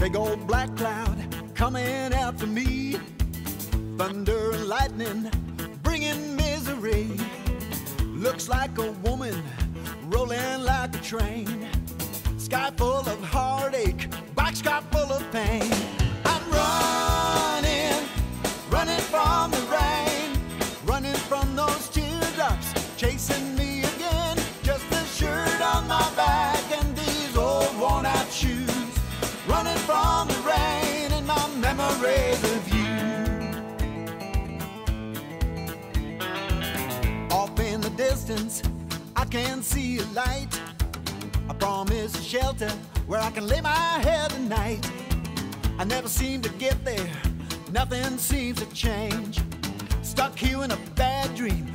Big old black cloud coming after me. Thunder and lightning bringing misery. Looks like a woman rolling like a train. Sky full of heartache, boxcar full of pain. I'm running, running from the rain, running from those teardrops, chasing me distance, I can see a light. I promise a shelter where I can lay my head tonight. I never seem to get there, nothing seems to change. Stuck here in a bad dream,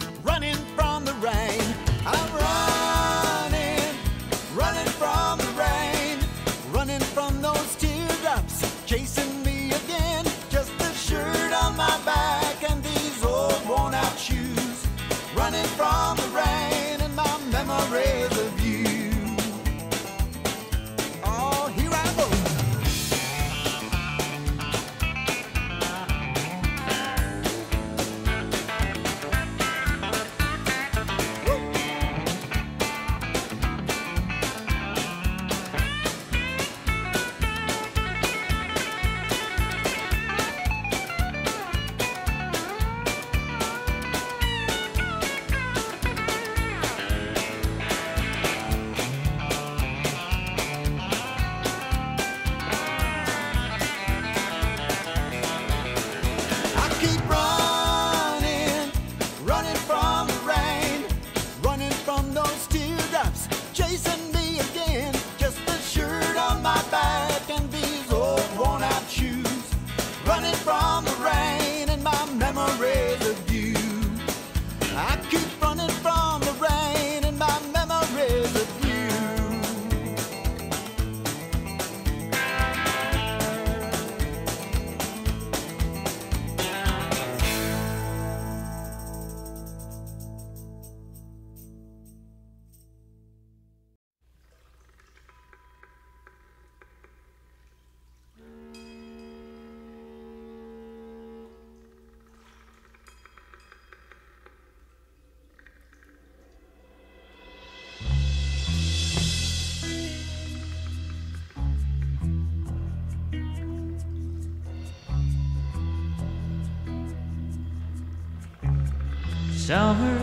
Summer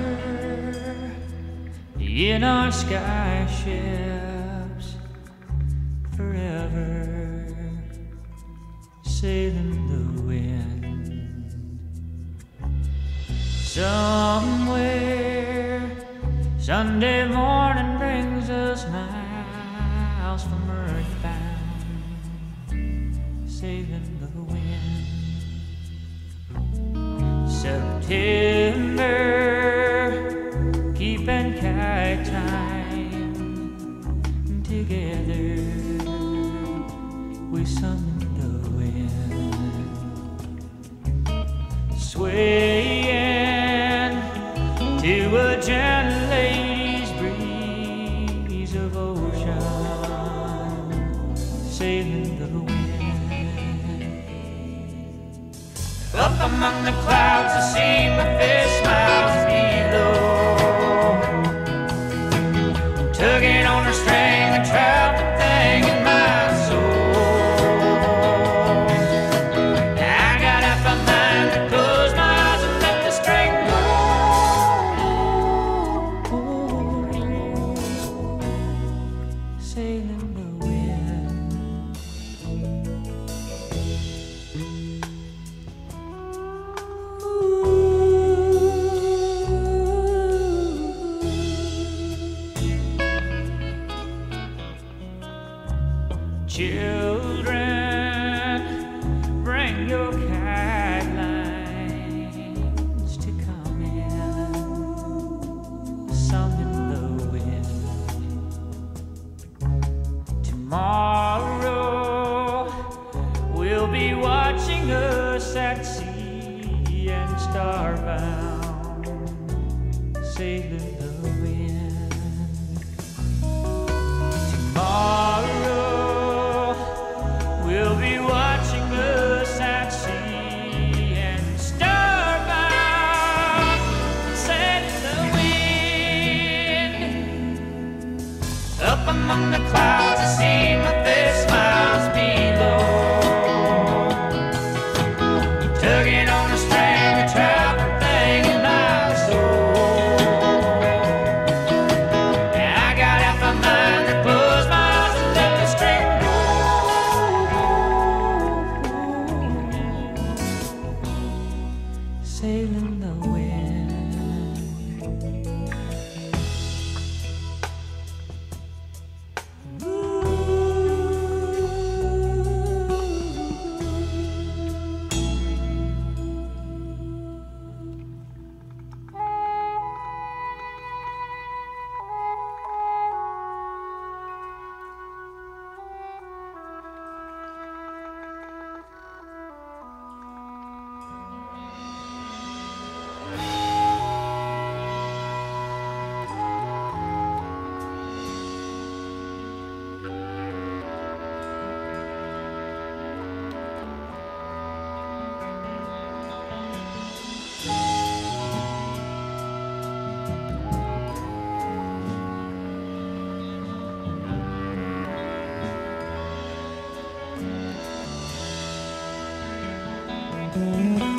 in our sky ships forever sailing the wind. Somewhere Sunday morning brings us miles from earthbound sailing the wind. September, We summon the wind, swaying to a gentle lady's breeze of ocean, sailing the wind. Up among the clouds, I see my fish smiles Children, bring your kite lines to come in. Some in the wind. Tomorrow we'll be watching us at sea and starbound, sailing The clouds, If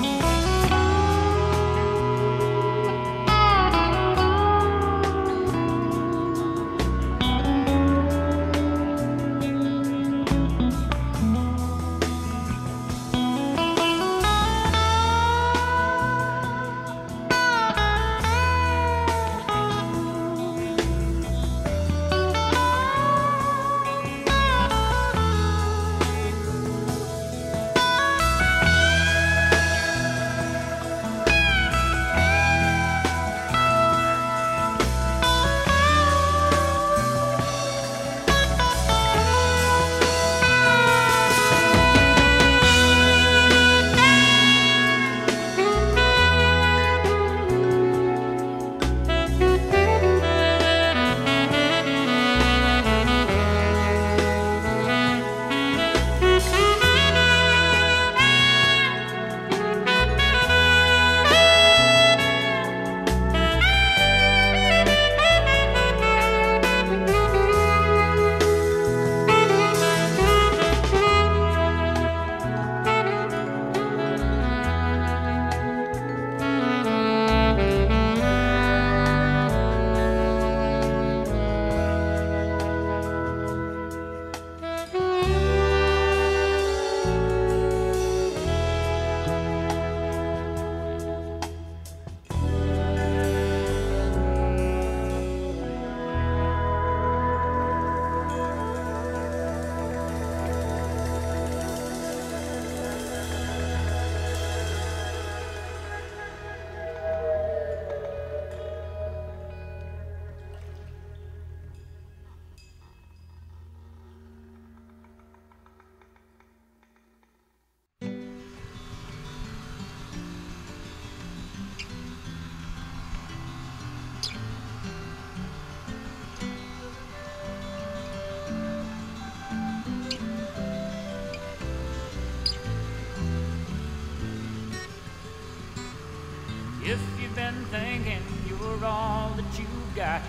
you've thinking you're all that you got,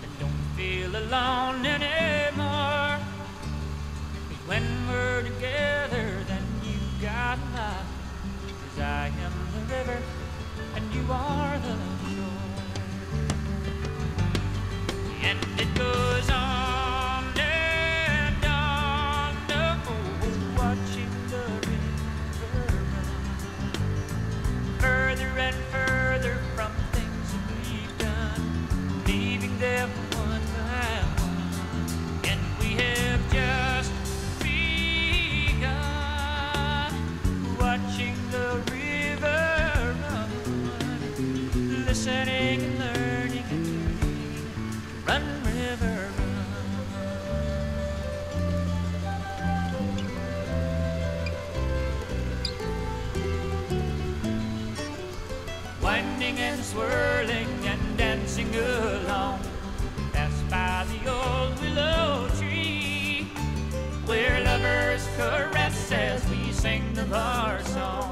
then don't feel alone anymore. 'Cause when we're together, then you got lot. 'Cause I am the river, and you are the listening and learning and learning. Run, river, run. Winding and swirling and dancing along. That's by the old willow tree. Where lovers caress as we sing the bar song.